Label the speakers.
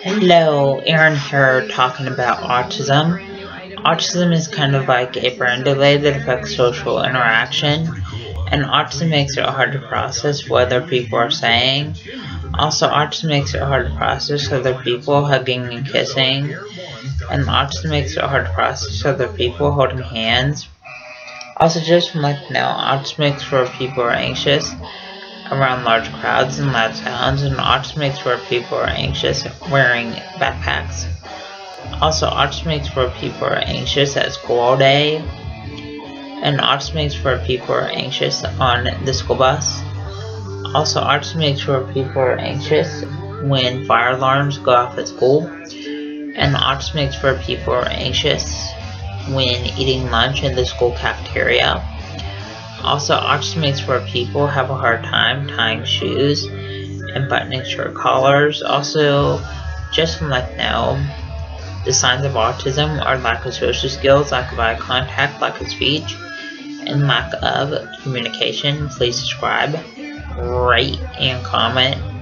Speaker 1: Hello, Aaron here talking about autism. Autism is kind of like a brain delay that affects social interaction, and autism makes it hard to process what other people are saying. Also, autism makes it hard to process other people hugging and kissing, and autism makes it hard to process other people holding hands. Also, just from like now, autism makes for people are anxious around large crowds and loud sounds, and autism makes where people are anxious wearing backpacks. Also, autism makes where people are anxious at school all day, and autism makes where people are anxious on the school bus. Also, autism makes where people are anxious when fire alarms go off at school, and autism makes where people are anxious when eating lunch in the school cafeteria. Also, makes where people have a hard time tying shoes and buttoning shirt collars. Also, just like now, the signs of autism are lack of social skills, lack of eye contact, lack of speech, and lack of communication. Please subscribe, rate, and comment.